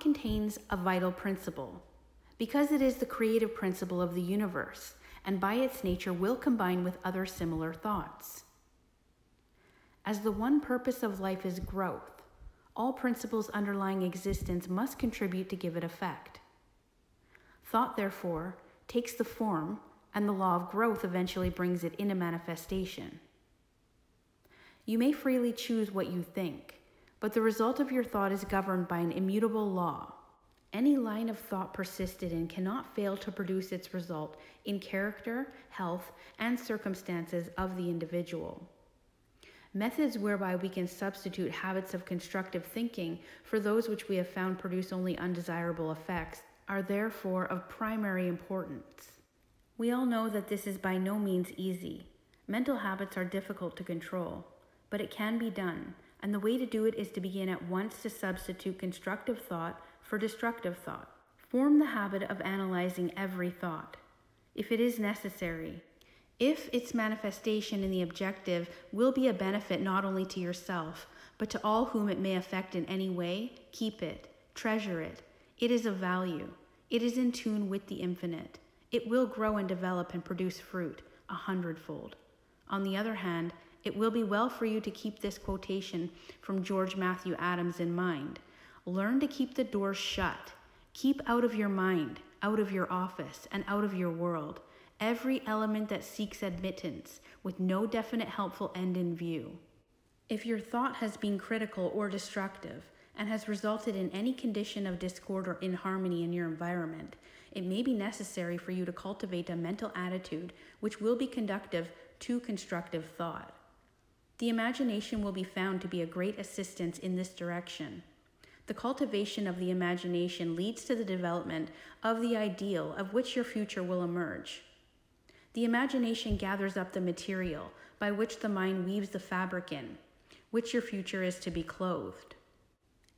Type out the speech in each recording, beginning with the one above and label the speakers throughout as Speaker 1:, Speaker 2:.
Speaker 1: contains a vital principle because it is the creative principle of the universe and by its nature will combine with other similar thoughts. As the one purpose of life is growth, all principles underlying existence must contribute to give it effect. Thought, therefore, takes the form, and the law of growth eventually brings it into manifestation. You may freely choose what you think, but the result of your thought is governed by an immutable law. Any line of thought persisted in cannot fail to produce its result in character, health, and circumstances of the individual. Methods whereby we can substitute habits of constructive thinking for those which we have found produce only undesirable effects are therefore of primary importance. We all know that this is by no means easy. Mental habits are difficult to control but it can be done, and the way to do it is to begin at once to substitute constructive thought for destructive thought. Form the habit of analyzing every thought, if it is necessary. If its manifestation in the objective will be a benefit not only to yourself, but to all whom it may affect in any way, keep it, treasure it. It is of value. It is in tune with the infinite. It will grow and develop and produce fruit a hundredfold. On the other hand, it will be well for you to keep this quotation from George Matthew Adams in mind. Learn to keep the doors shut. Keep out of your mind, out of your office, and out of your world every element that seeks admittance with no definite helpful end in view. If your thought has been critical or destructive and has resulted in any condition of discord or inharmony in your environment, it may be necessary for you to cultivate a mental attitude which will be conductive to constructive thought. The imagination will be found to be a great assistance in this direction. The cultivation of the imagination leads to the development of the ideal of which your future will emerge. The imagination gathers up the material by which the mind weaves the fabric in, which your future is to be clothed.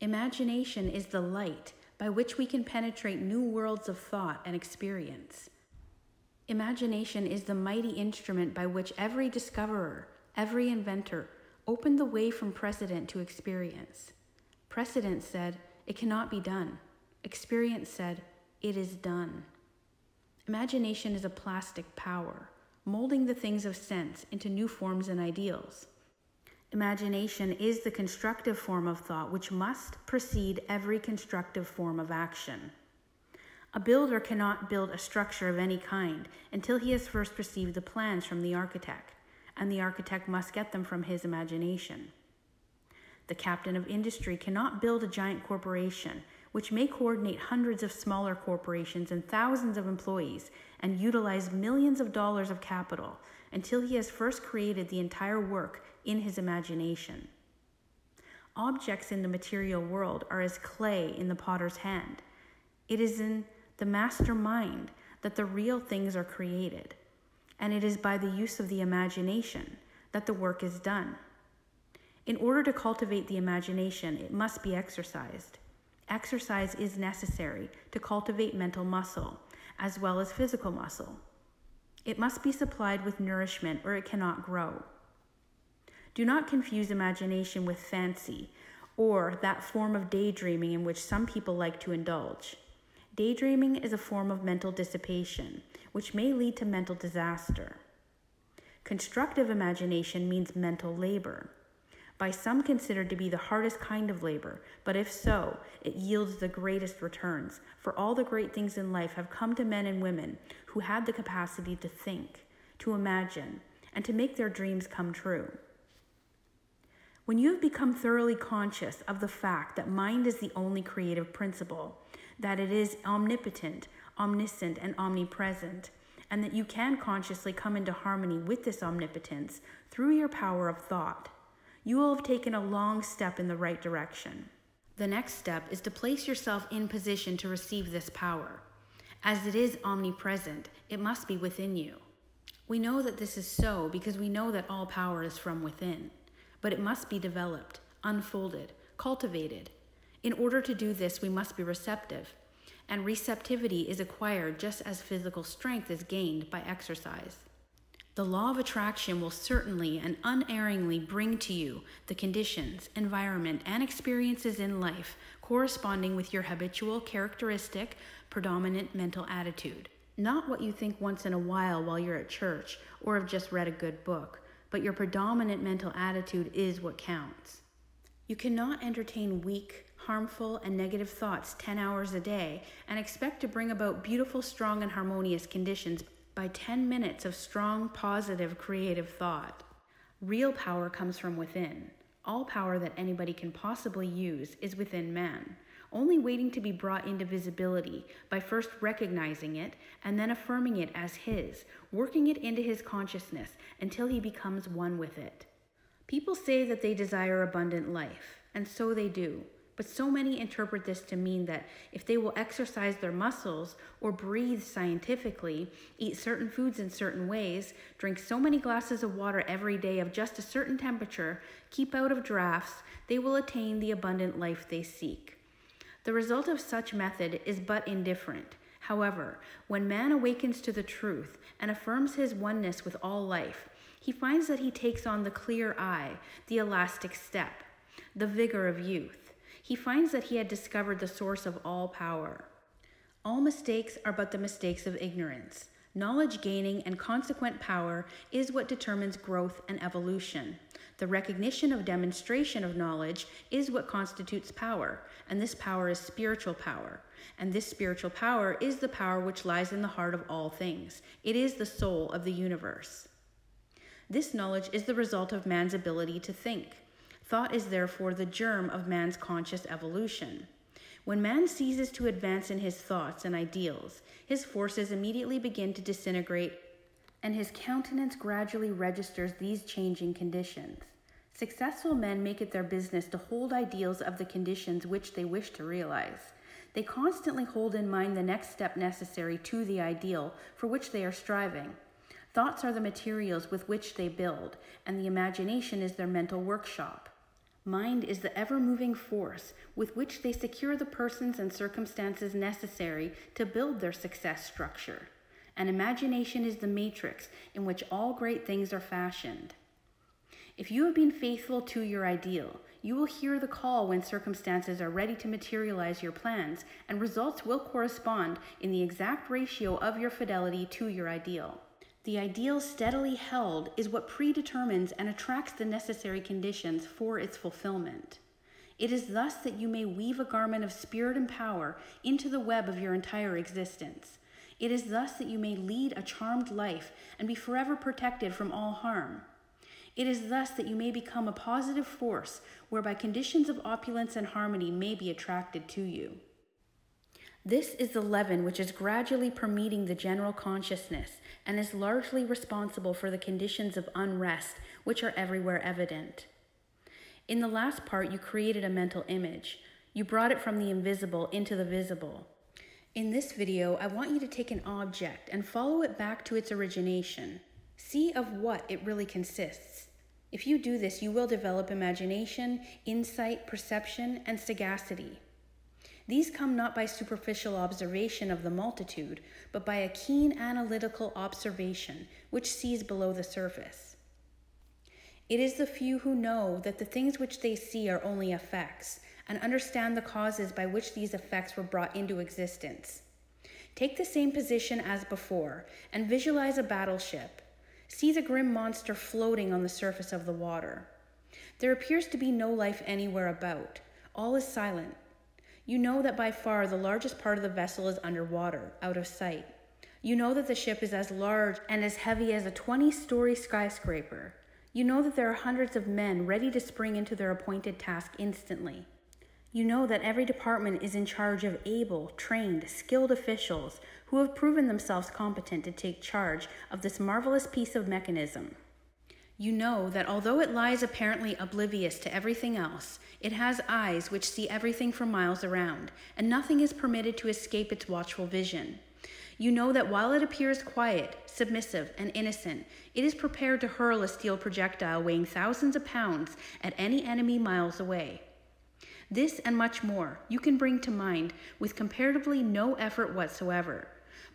Speaker 1: Imagination is the light by which we can penetrate new worlds of thought and experience. Imagination is the mighty instrument by which every discoverer, every inventor, opened the way from precedent to experience. Precedent said, it cannot be done. Experience said, it is done. Imagination is a plastic power, molding the things of sense into new forms and ideals. Imagination is the constructive form of thought which must precede every constructive form of action. A builder cannot build a structure of any kind until he has first received the plans from the architect and the architect must get them from his imagination. The captain of industry cannot build a giant corporation, which may coordinate hundreds of smaller corporations and thousands of employees and utilize millions of dollars of capital until he has first created the entire work in his imagination. Objects in the material world are as clay in the potter's hand. It is in the master mind that the real things are created and it is by the use of the imagination that the work is done. In order to cultivate the imagination, it must be exercised. Exercise is necessary to cultivate mental muscle as well as physical muscle. It must be supplied with nourishment or it cannot grow. Do not confuse imagination with fancy or that form of daydreaming in which some people like to indulge. Daydreaming is a form of mental dissipation, which may lead to mental disaster. Constructive imagination means mental labor, by some considered to be the hardest kind of labor, but if so, it yields the greatest returns, for all the great things in life have come to men and women who had the capacity to think, to imagine, and to make their dreams come true. When you have become thoroughly conscious of the fact that mind is the only creative principle, that it is omnipotent, omniscient, and omnipresent, and that you can consciously come into harmony with this omnipotence through your power of thought, you will have taken a long step in the right direction. The next step is to place yourself in position to receive this power. As it is omnipresent, it must be within you. We know that this is so because we know that all power is from within, but it must be developed, unfolded, cultivated, in order to do this, we must be receptive, and receptivity is acquired just as physical strength is gained by exercise. The law of attraction will certainly and unerringly bring to you the conditions, environment, and experiences in life corresponding with your habitual, characteristic, predominant mental attitude. Not what you think once in a while while you're at church or have just read a good book, but your predominant mental attitude is what counts. You cannot entertain weak, harmful, and negative thoughts 10 hours a day and expect to bring about beautiful, strong, and harmonious conditions by 10 minutes of strong, positive, creative thought. Real power comes from within. All power that anybody can possibly use is within man, only waiting to be brought into visibility by first recognizing it and then affirming it as his, working it into his consciousness until he becomes one with it. People say that they desire abundant life, and so they do. But so many interpret this to mean that if they will exercise their muscles or breathe scientifically, eat certain foods in certain ways, drink so many glasses of water every day of just a certain temperature, keep out of drafts, they will attain the abundant life they seek. The result of such method is but indifferent. However, when man awakens to the truth and affirms his oneness with all life, he finds that he takes on the clear eye, the elastic step, the vigor of youth. He finds that he had discovered the source of all power. All mistakes are but the mistakes of ignorance. Knowledge gaining and consequent power is what determines growth and evolution. The recognition of demonstration of knowledge is what constitutes power, and this power is spiritual power. And this spiritual power is the power which lies in the heart of all things. It is the soul of the universe. This knowledge is the result of man's ability to think. Thought is therefore the germ of man's conscious evolution. When man ceases to advance in his thoughts and ideals, his forces immediately begin to disintegrate, and his countenance gradually registers these changing conditions. Successful men make it their business to hold ideals of the conditions which they wish to realize. They constantly hold in mind the next step necessary to the ideal for which they are striving. Thoughts are the materials with which they build, and the imagination is their mental workshop. Mind is the ever moving force with which they secure the persons and circumstances necessary to build their success structure. And imagination is the matrix in which all great things are fashioned. If you have been faithful to your ideal, you will hear the call when circumstances are ready to materialize your plans, and results will correspond in the exact ratio of your fidelity to your ideal. The ideal steadily held is what predetermines and attracts the necessary conditions for its fulfillment. It is thus that you may weave a garment of spirit and power into the web of your entire existence. It is thus that you may lead a charmed life and be forever protected from all harm. It is thus that you may become a positive force whereby conditions of opulence and harmony may be attracted to you. This is the leaven which is gradually permeating the general consciousness and is largely responsible for the conditions of unrest which are everywhere evident. In the last part, you created a mental image. You brought it from the invisible into the visible. In this video, I want you to take an object and follow it back to its origination. See of what it really consists. If you do this, you will develop imagination, insight, perception, and sagacity. These come not by superficial observation of the multitude, but by a keen analytical observation which sees below the surface. It is the few who know that the things which they see are only effects and understand the causes by which these effects were brought into existence. Take the same position as before and visualize a battleship. See the grim monster floating on the surface of the water. There appears to be no life anywhere about. All is silent. You know that by far the largest part of the vessel is underwater, out of sight. You know that the ship is as large and as heavy as a 20 story skyscraper. You know that there are hundreds of men ready to spring into their appointed task instantly. You know that every department is in charge of able, trained, skilled officials who have proven themselves competent to take charge of this marvelous piece of mechanism. You know that although it lies apparently oblivious to everything else, it has eyes which see everything for miles around, and nothing is permitted to escape its watchful vision. You know that while it appears quiet, submissive, and innocent, it is prepared to hurl a steel projectile weighing thousands of pounds at any enemy miles away. This and much more you can bring to mind with comparatively no effort whatsoever.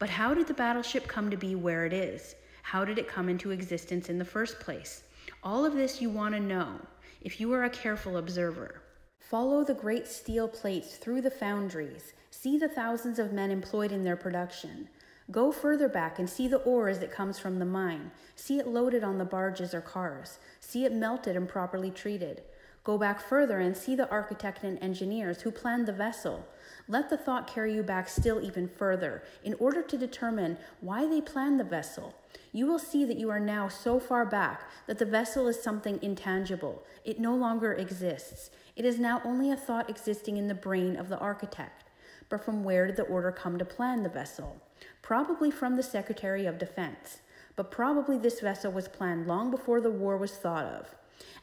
Speaker 1: But how did the battleship come to be where it is? How did it come into existence in the first place? All of this you want to know if you are a careful observer. Follow the great steel plates through the foundries. See the thousands of men employed in their production. Go further back and see the ore as it comes from the mine. See it loaded on the barges or cars. See it melted and properly treated. Go back further and see the architect and engineers who planned the vessel. Let the thought carry you back still even further in order to determine why they planned the vessel. You will see that you are now so far back that the vessel is something intangible. It no longer exists. It is now only a thought existing in the brain of the architect. But from where did the order come to plan the vessel? Probably from the Secretary of Defense. But probably this vessel was planned long before the war was thought of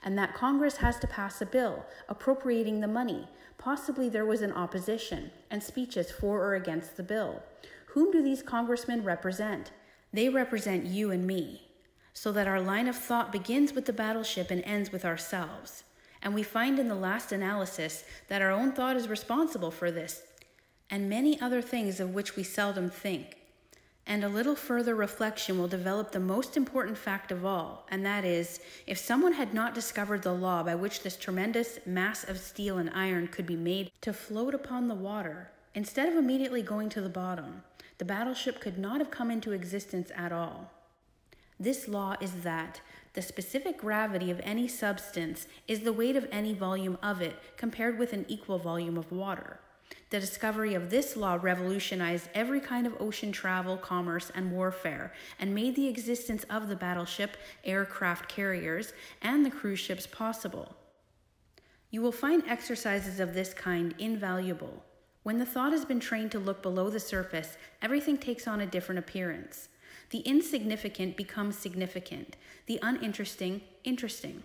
Speaker 1: and that Congress has to pass a bill appropriating the money. Possibly there was an opposition and speeches for or against the bill. Whom do these congressmen represent? They represent you and me, so that our line of thought begins with the battleship and ends with ourselves. And we find in the last analysis that our own thought is responsible for this, and many other things of which we seldom think. And a little further reflection will develop the most important fact of all, and that is if someone had not discovered the law by which this tremendous mass of steel and iron could be made to float upon the water, instead of immediately going to the bottom, the battleship could not have come into existence at all. This law is that the specific gravity of any substance is the weight of any volume of it compared with an equal volume of water. The discovery of this law revolutionized every kind of ocean travel, commerce, and warfare, and made the existence of the battleship, aircraft carriers, and the cruise ships possible. You will find exercises of this kind invaluable. When the thought has been trained to look below the surface, everything takes on a different appearance. The insignificant becomes significant, the uninteresting, interesting.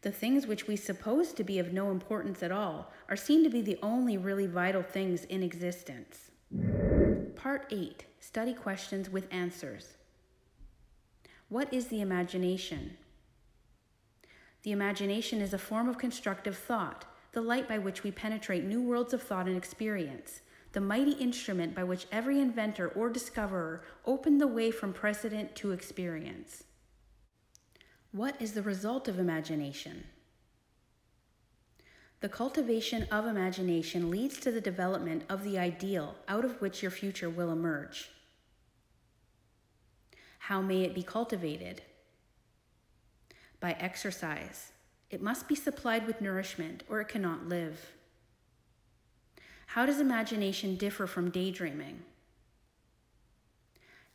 Speaker 1: The things which we suppose to be of no importance at all are seen to be the only really vital things in existence. Part 8 Study Questions with Answers. What is the imagination? The imagination is a form of constructive thought, the light by which we penetrate new worlds of thought and experience, the mighty instrument by which every inventor or discoverer opened the way from precedent to experience. What is the result of imagination? The cultivation of imagination leads to the development of the ideal out of which your future will emerge. How may it be cultivated? By exercise. It must be supplied with nourishment or it cannot live. How does imagination differ from daydreaming?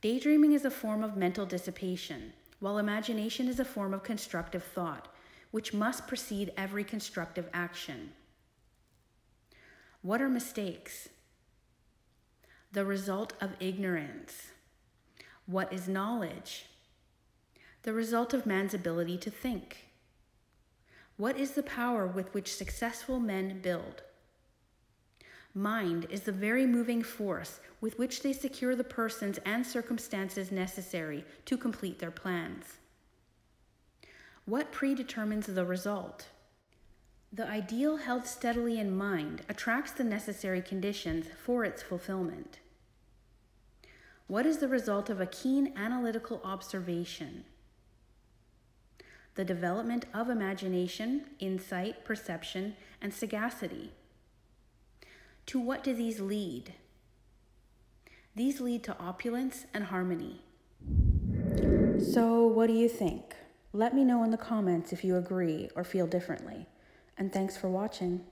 Speaker 1: Daydreaming is a form of mental dissipation while imagination is a form of constructive thought, which must precede every constructive action. What are mistakes? The result of ignorance. What is knowledge? The result of man's ability to think. What is the power with which successful men build? Mind is the very moving force with which they secure the persons and circumstances necessary to complete their plans. What predetermines the result? The ideal held steadily in mind attracts the necessary conditions for its fulfillment. What is the result of a keen analytical observation? The development of imagination, insight, perception, and sagacity. To what do these lead? These lead to opulence and harmony. So, what do you think? Let me know in the comments if you agree or feel differently. And thanks for watching.